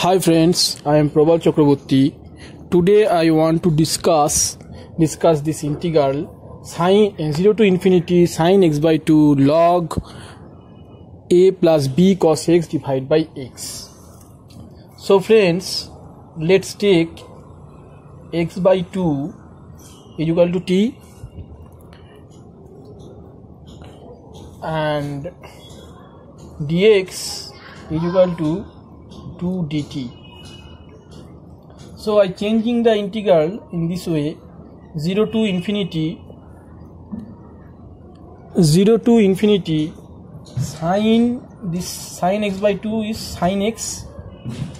Hi friends, I am Prabal Chakraborty. Today I want to discuss discuss this integral sine 0 to infinity sine x by 2 log a plus b cos x divided by x. So friends, let's take x by 2 is equal to t and dx is equal to 2 dt so i changing the integral in this way 0 to infinity 0 to infinity sine this sine x by 2 is sine x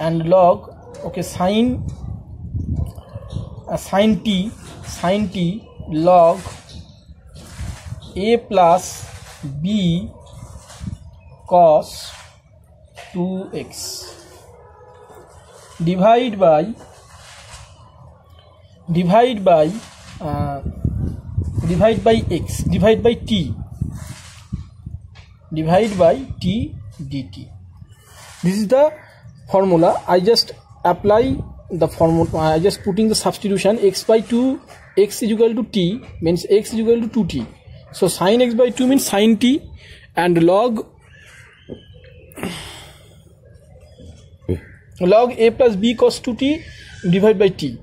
and log okay sine uh, sine t sine t log a plus b cos 2x by divide by uh, divide by x divide by t divide by t dt this is the formula i just apply the formula i just putting the substitution x by 2 x is equal to t means x is equal to 2t so sine x by 2 means sine t and log log a plus b cos 2t divided by t.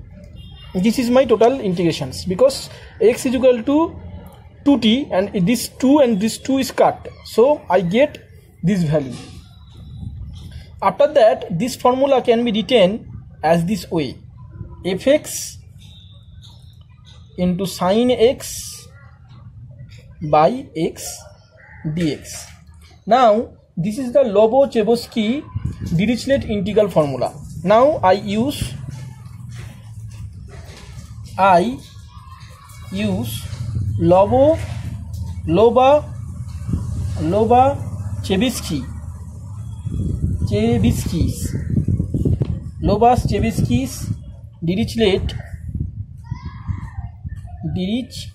This is my total integrations because x is equal to 2t and this 2 and this 2 is cut. So i get this value. After that this formula can be written as this way. Fx into sine x by x dx. Now this is the Lobachevsky Dirichlet integral formula. Now I use I use Lobo Loba Loba Chebysky Chebysky's Lobas Chebysky's Dirichlet Dirich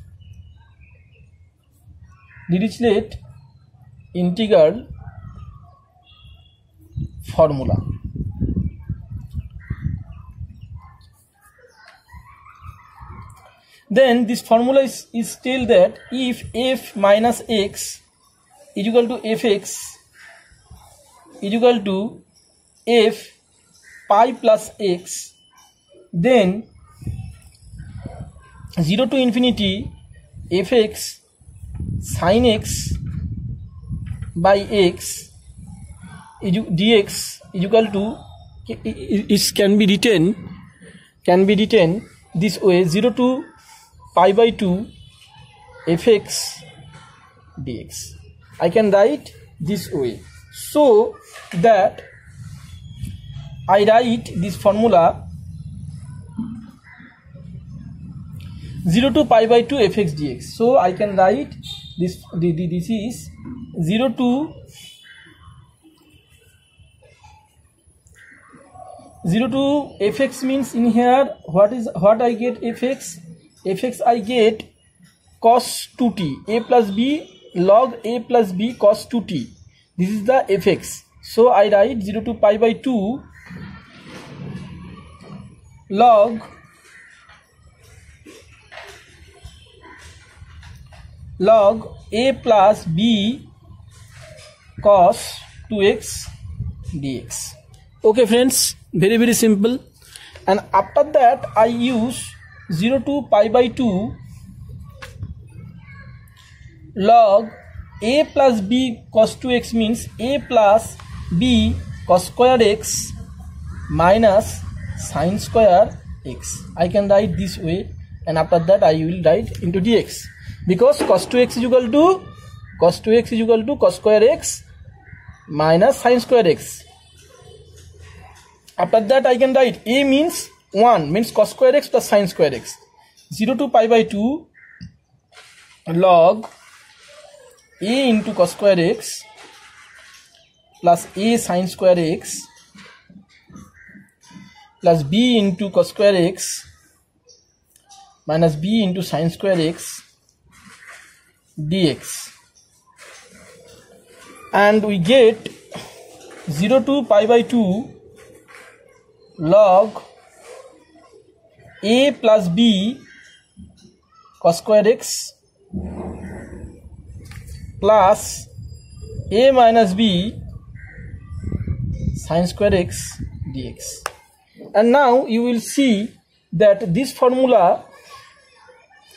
Dirichlet integral formula. Then this formula is, is that if f minus x is equal to fx is equal to f pi plus x then 0 to infinity fx sin x by x dx is equal to it can be written can be written this way 0 to pi by 2 fx dx. I can write this way. So that i write this formula 0 to pi by 2 fx dx. So i can write this this is 0 to 0 to fx means in here what is what I get fx fx I get cos 2t a plus b log a plus b cos 2t this is the fx so I write 0 to pi by 2 log log a plus b cos 2x dx okay friends very very simple. And after that I use 0 to pi by 2 log a plus b cos 2x means a plus b cos square x minus sine square x. I can write this way. And after that I will write into dx. Because cos 2x is equal to cos 2x is equal to cos square x minus sine square x after that I can write a means 1 means cos square x plus sine square x. 0 to pi by 2 log a into cos square x plus a sine square x plus b into cos square x minus b into sine square x dx. And we get 0 to pi by 2 log a plus b cos square x plus a minus b sine square x dx. And now you will see that this formula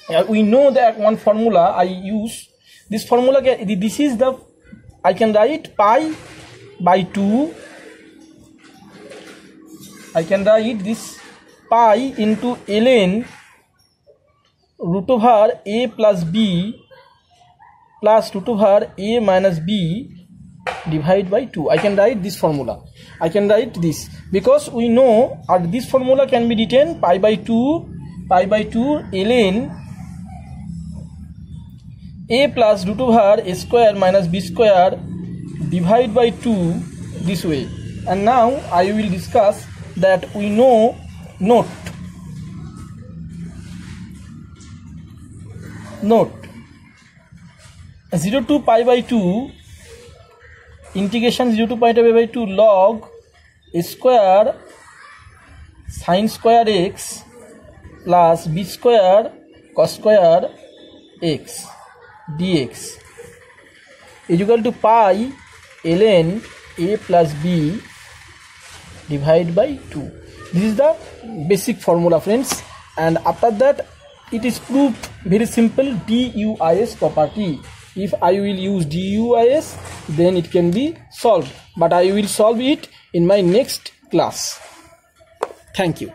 uh, we know that one formula I use. This formula this is the I can write pi by 2 I can write this pi into ln root over a plus b plus root over a minus b divided by 2 I can write this formula. I can write this because we know or this formula can be written pi by 2 pi by 2 ln a plus root over a square minus b square divided by 2 this way. And now I will discuss that we know note note 0 to pi by 2 integration 0 to pi by 2 log square sine square x plus b square cos square x dx is equal to pi ln a plus b divided by 2 this is the basic formula friends. And after that it is proved very simple DUIS property. If I will use DUIS then it can be solved. But I will solve it in my next class. Thank you